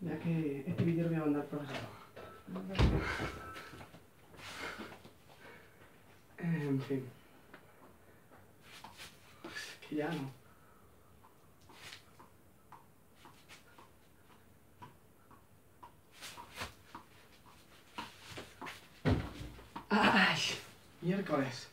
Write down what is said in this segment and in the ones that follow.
Ya que este vídeo lo voy a mandar al profesor. En fin. Que ya no. ¡Ay! Miércoles.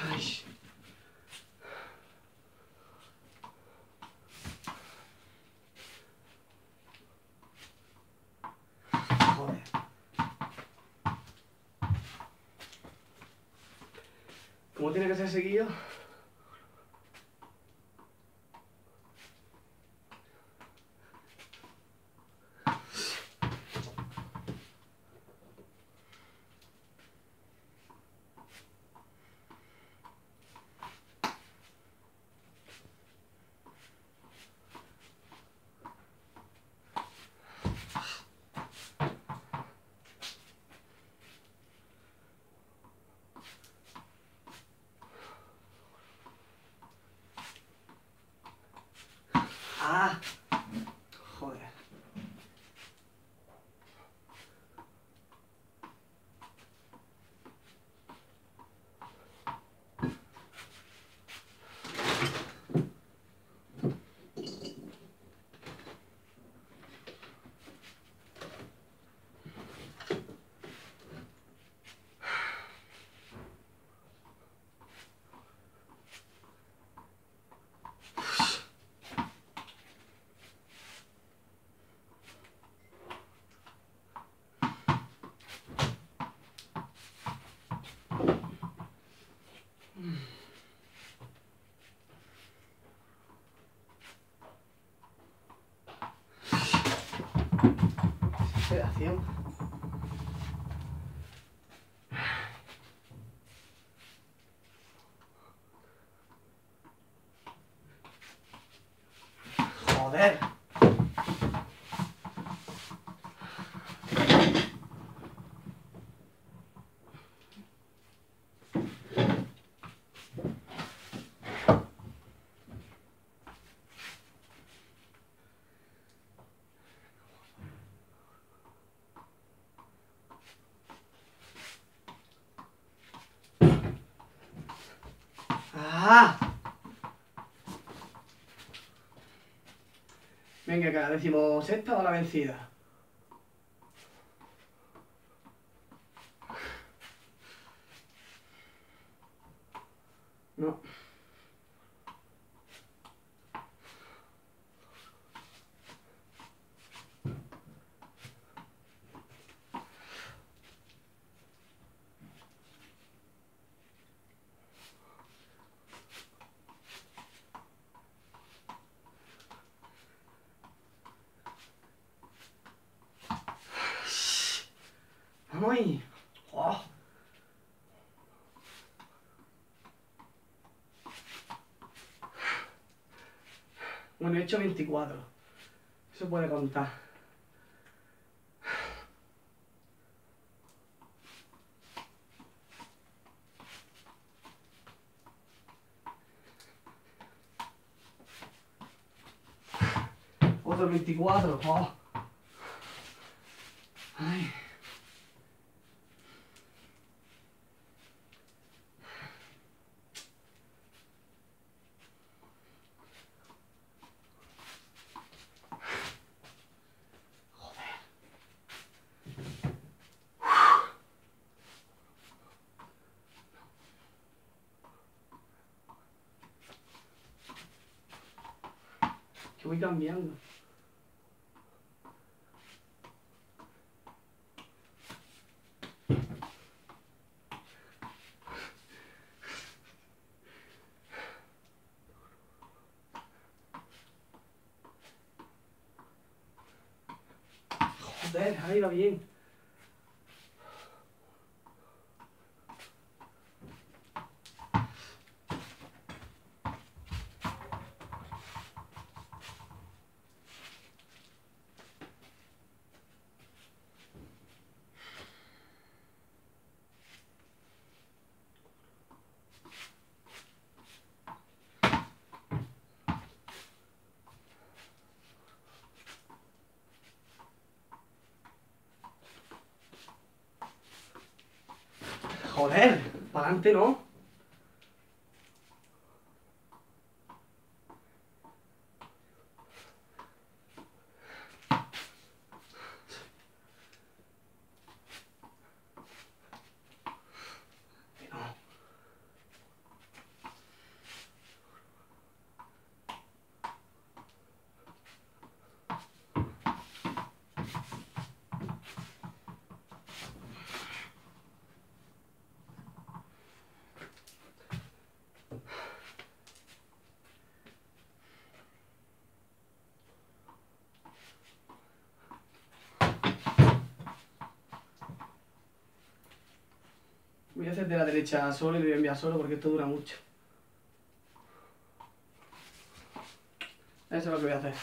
Ay. Joder. Tiene que ser seguido. Ah. Sedación. Joder. Venga, acá, decimos sexta o la vencida. No. Ahí. Oh. Bueno, he hecho 24. Eso puede contar. Otro 24. Oh. Ay. Que voy cambiando. Joder, ahí va bien. Joder, para adelante no. Voy a hacer de la derecha solo y lo voy a enviar solo porque esto dura mucho. Eso es lo que voy a hacer.